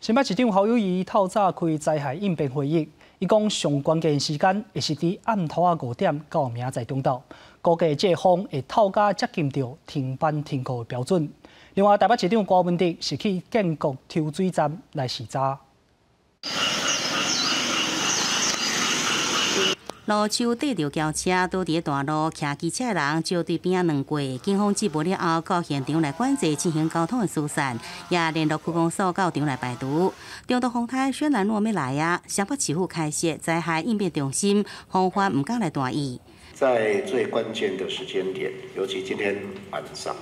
新北市长侯友谊透早开灾害应变会议，伊讲上关键时间会是伫暗头啊五点到明仔中昼，估计这风会透加接近到停班停课的标准。另外，台北市长郭文迪是去建国抽水站来视察。路手缀着轿车，倒伫大路骑机车的人就对边仔两过。警方接报了后，到现场来管制，进行交通的疏散，也联络区公所到场来排毒。中度风台虽然若要来啊，新北市府开设灾害应变中心，防范唔敢来大意。在最关键的时间点，尤其今天晚上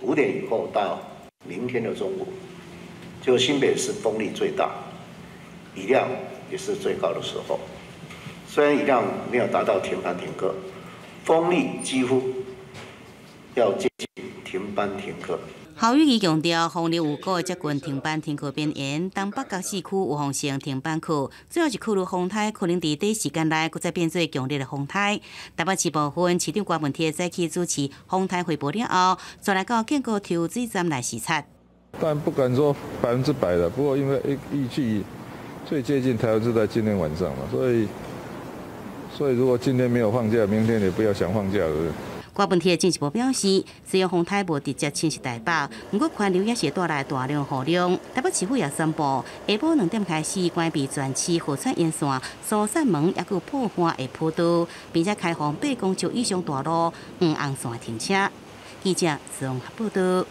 五点以后到明天的中午，就新北市风力最大、雨量也是最高的时候。虽然雨量没有达到停班停课，风力几乎要接近停班停课。郝宇仪强调，风力有够接近停班停课边缘，东北角市区有风性停班课，主要是考虑风台可能伫短时间内再变做强烈的风台。台北市部分市长关文天再去主持风台汇报了后，再来到建国抽水站来视察。但不敢说百分之百的，不过因为预计最接近台湾是在今天晚上嘛，所以。所以，如果今天没有放假，明天也不要想放假了。郭文天进一步表示，虽然风台无直接侵袭台北，不过宽流也是带来大量雨量。台北市府也宣布，下晡两点开始关闭全市火车沿线、疏散门，也有破坏的坡道，并且开放八公尺以上大路、五红线停车。记者从报道。